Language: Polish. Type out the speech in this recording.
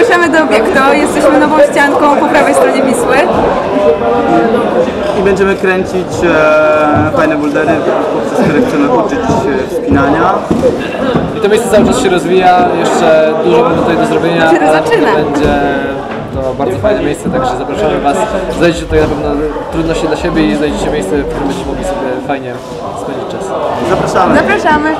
Zapraszamy do obiektu. Jesteśmy nową ścianką po prawej stronie Wisły. I będziemy kręcić e, fajne buldery, poprzez które chcemy uczyć e, wspinania. I to miejsce cały czas się rozwija, jeszcze dużo mamy tutaj do zrobienia, Dopiero ale zaczyna. będzie to bardzo fajne miejsce, także zapraszamy Was. Znajdziecie tutaj na pewno trudności dla siebie i znajdziecie miejsce, w którym będziecie mogli sobie fajnie spędzić czas. Zapraszamy. Zapraszamy.